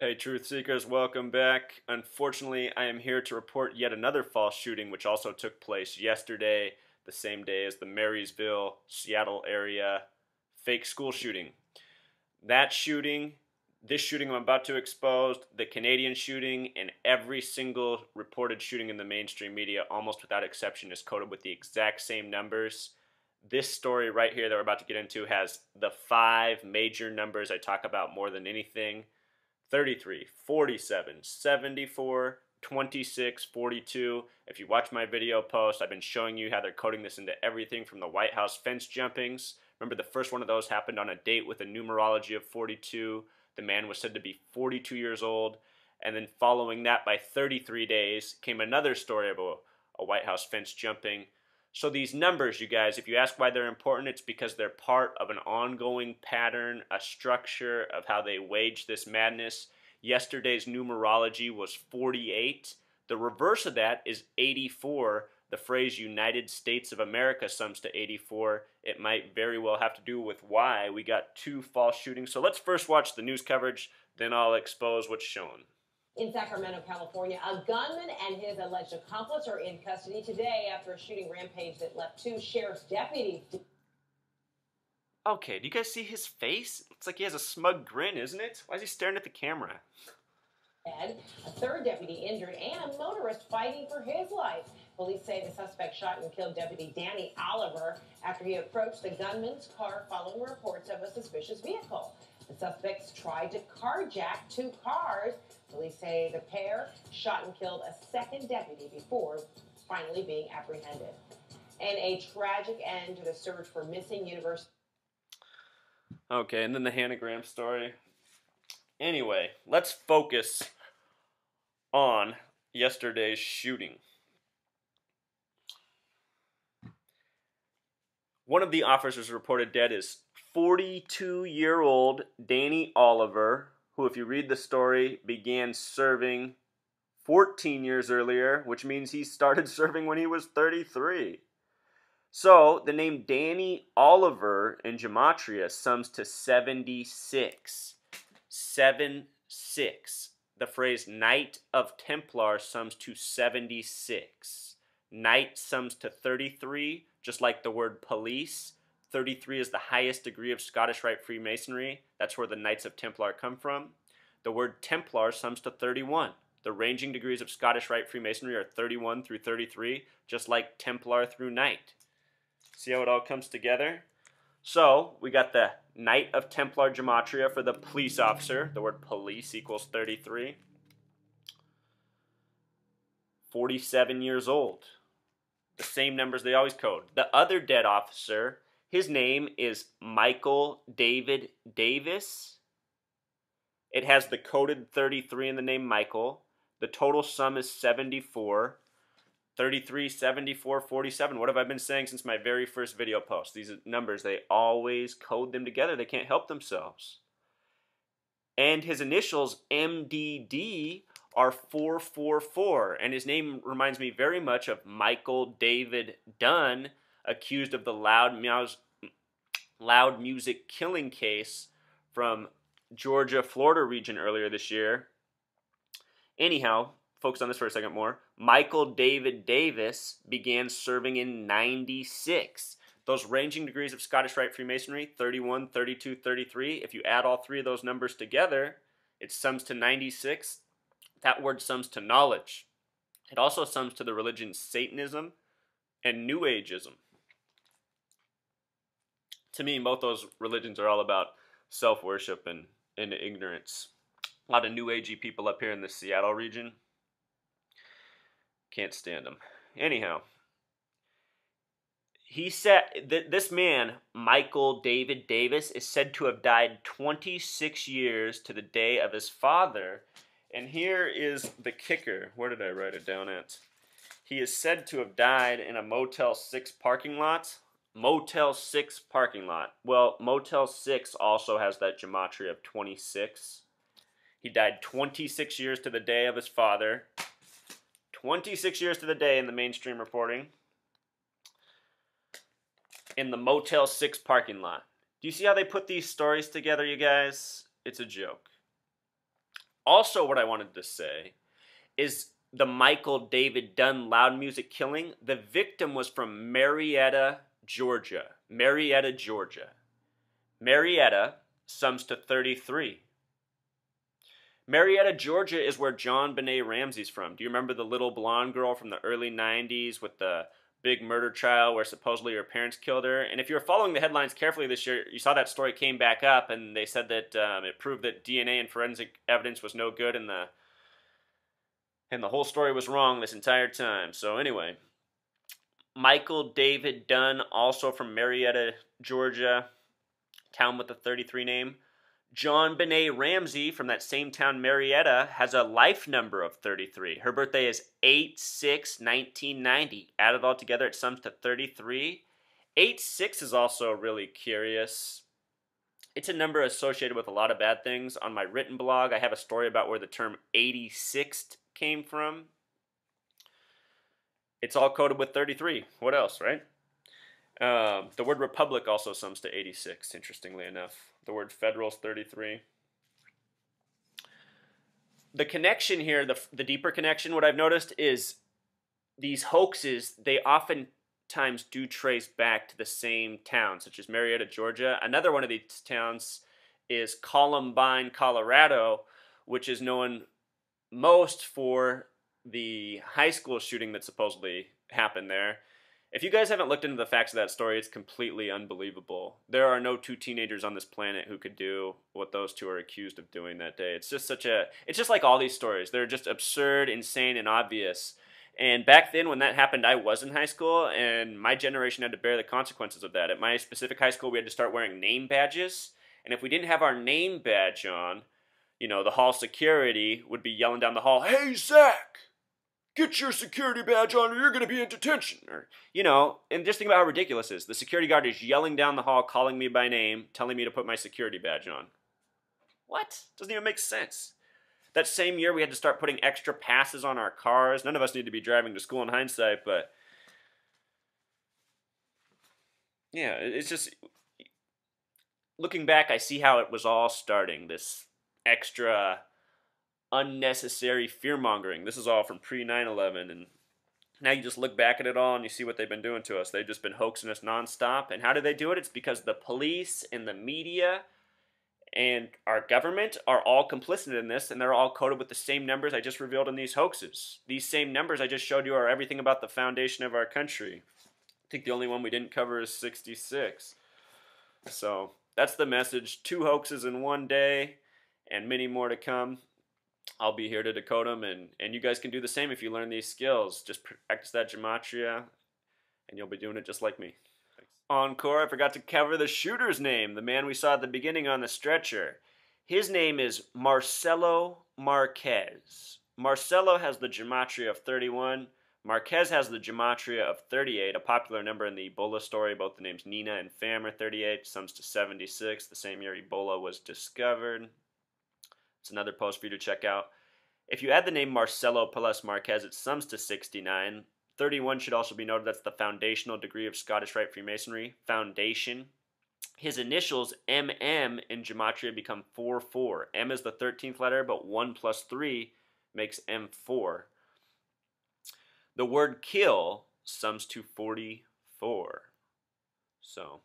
Hey, Truth Seekers, welcome back. Unfortunately, I am here to report yet another false shooting, which also took place yesterday, the same day as the Marysville, Seattle area fake school shooting. That shooting, this shooting I'm about to expose, the Canadian shooting, and every single reported shooting in the mainstream media, almost without exception, is coded with the exact same numbers. This story right here that we're about to get into has the five major numbers I talk about more than anything 33, 47, 74, 26, 42. If you watch my video post, I've been showing you how they're coding this into everything from the White House fence jumpings. Remember, the first one of those happened on a date with a numerology of 42. The man was said to be 42 years old. And then, following that, by 33 days, came another story of a, a White House fence jumping. So these numbers, you guys, if you ask why they're important, it's because they're part of an ongoing pattern, a structure of how they wage this madness. Yesterday's numerology was 48. The reverse of that is 84. The phrase United States of America sums to 84. It might very well have to do with why we got two false shootings. So let's first watch the news coverage, then I'll expose what's shown. In Sacramento, California, a gunman and his alleged accomplice are in custody today after a shooting rampage that left two sheriff's deputies. Okay, do you guys see his face? Looks like he has a smug grin, isn't it? Why is he staring at the camera? Dead, a third deputy injured, and a motorist fighting for his life. Police say the suspect shot and killed Deputy Danny Oliver after he approached the gunman's car following reports of a suspicious vehicle. The suspects tried to carjack two cars Police say the pair shot and killed a second deputy before finally being apprehended. And a tragic end to the search for missing university. Okay, and then the Hannah Graham story. Anyway, let's focus on yesterday's shooting. One of the officers reported dead is 42 year old Danny Oliver, who, if you read the story, began serving 14 years earlier, which means he started serving when he was 33. So the name Danny Oliver in Gematria sums to 76. 7 6. The phrase Knight of Templar sums to 76. Knight sums to 33, just like the word police. 33 is the highest degree of Scottish Rite Freemasonry. That's where the Knights of Templar come from. The word Templar sums to 31. The ranging degrees of Scottish Rite Freemasonry are 31 through 33, just like Templar through Knight. See how it all comes together? So, we got the Knight of Templar Gematria for the police officer. The word police equals 33. 47 years old. The same numbers they always code. The other dead officer his name is Michael David Davis. It has the coded 33 in the name Michael. The total sum is 74. 33, 74, 47. What have I been saying since my very first video post? These numbers, they always code them together. They can't help themselves. And his initials, MDD, are 444. And his name reminds me very much of Michael David Dunn, accused of the loud, mouse, loud music killing case from Georgia, Florida region earlier this year. Anyhow, focus on this for a second more. Michael David Davis began serving in 96. Those ranging degrees of Scottish Rite Freemasonry 31, 32, 33. If you add all three of those numbers together, it sums to 96. That word sums to knowledge. It also sums to the religion Satanism and New Ageism to me, both those religions are all about self worship and, and ignorance. A lot of new agey people up here in the Seattle region. Can't stand them. Anyhow, he said that this man, Michael David Davis, is said to have died 26 years to the day of his father. And here is the kicker. Where did I write it down at? He is said to have died in a Motel 6 parking lot Motel 6 parking lot. Well, Motel 6 also has that gematria of 26. He died 26 years to the day of his father. 26 years to the day in the mainstream reporting. In the Motel 6 parking lot. Do you see how they put these stories together, you guys? It's a joke. Also, what I wanted to say is the Michael David Dunn loud music killing. The victim was from Marietta, Georgia. Marietta, Georgia. Marietta sums to 33. Marietta, Georgia is where JonBenét Ramsey's from. Do you remember the little blonde girl from the early 90s with the big murder trial where supposedly her parents killed her? And if you were following the headlines carefully this year, you saw that story came back up and they said that um, it proved that DNA and forensic evidence was no good and the and the whole story was wrong this entire time. So anyway, Michael David Dunn, also from Marietta, Georgia, town with the 33 name. JonBenét Ramsey from that same town, Marietta, has a life number of 33. Her birthday is 8 6 1990. Added all together, it sums to 33. 8 6 is also really curious. It's a number associated with a lot of bad things. On my written blog, I have a story about where the term 86th came from. It's all coded with 33. What else, right? Um, the word republic also sums to 86, interestingly enough. The word federal is 33. The connection here, the, the deeper connection, what I've noticed is these hoaxes, they oftentimes do trace back to the same town, such as Marietta, Georgia. Another one of these towns is Columbine, Colorado, which is known most for the high school shooting that supposedly happened there. If you guys haven't looked into the facts of that story, it's completely unbelievable. There are no two teenagers on this planet who could do what those two are accused of doing that day. It's just such a it's just like all these stories. They're just absurd, insane, and obvious. And back then when that happened, I was in high school and my generation had to bear the consequences of that. At my specific high school, we had to start wearing name badges. And if we didn't have our name badge on, you know, the hall security would be yelling down the hall, "Hey, Zach!" Get your security badge on or you're going to be in detention. Or, you know, and just think about how ridiculous it is. The security guard is yelling down the hall, calling me by name, telling me to put my security badge on. What? Doesn't even make sense. That same year, we had to start putting extra passes on our cars. None of us need to be driving to school in hindsight, but yeah, it's just looking back, I see how it was all starting. This extra unnecessary fear mongering. This is all from pre 9 11. And now you just look back at it all and you see what they've been doing to us. They've just been hoaxing us nonstop. And how do they do it? It's because the police and the media and our government are all complicit in this and they're all coded with the same numbers I just revealed in these hoaxes. These same numbers I just showed you are everything about the foundation of our country. I think the only one we didn't cover is 66. So that's the message. Two hoaxes in one day and many more to come. I'll be here to decode them, and, and you guys can do the same if you learn these skills. Just practice that gematria, and you'll be doing it just like me. Encore, I forgot to cover the shooter's name, the man we saw at the beginning on the stretcher. His name is Marcelo Marquez. Marcelo has the gematria of 31. Marquez has the gematria of 38, a popular number in the Ebola story. Both the names Nina and Pham are 38, sums to 76, the same year Ebola was discovered. It's another post for you to check out. If you add the name Marcelo plus Marquez, it sums to 69. 31 should also be noted that's the foundational degree of Scottish Rite Freemasonry. Foundation. His initials MM in Gematria become 4 4. M is the 13th letter, but 1 plus 3 makes M4. The word kill sums to 44. So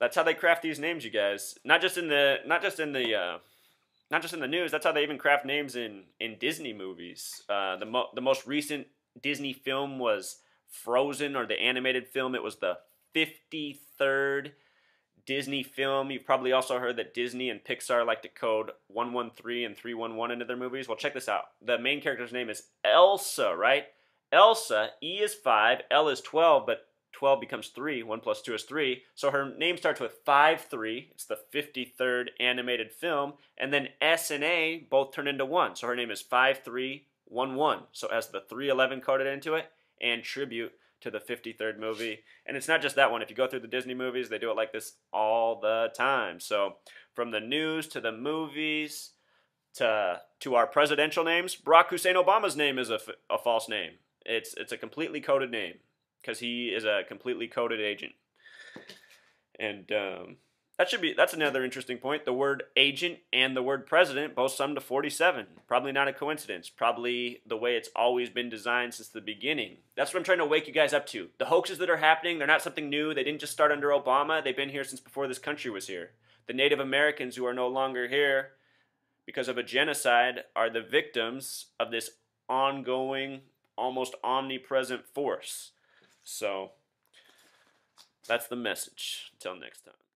that's how they craft these names, you guys. Not just in the not just in the uh, not just in the news. That's how they even craft names in in Disney movies. Uh, the mo- the most recent Disney film was Frozen, or the animated film. It was the fifty third Disney film. You've probably also heard that Disney and Pixar like to code 113 and 311 into their movies. Well, check this out. The main character's name is Elsa, right? Elsa, E is 5, L is 12, but 12 becomes 3. 1 plus 2 is 3. So her name starts with 5 3. It's the 53rd animated film. And then S and A both turn into 1. So her name is 5 3 1 1. So has the 311 coded into it and tribute to the 53rd movie. And it's not just that one. If you go through the Disney movies, they do it like this all the time. So from the news to the movies to to our presidential names, Barack Hussein Obama's name is a, a false name. It's it's a completely coded name because he is a completely coded agent. And um, That should be that's another interesting point. The word agent and the word president both sum to 47. Probably not a coincidence. Probably the way it's always been designed since the beginning. That's what I'm trying to wake you guys up to. The hoaxes that are happening, they're not something new. They didn't just start under Obama. They've been here since before this country was here. The Native Americans who are no longer here because of a genocide are the victims of this ongoing, almost omnipresent force. So that's the message. Until next time.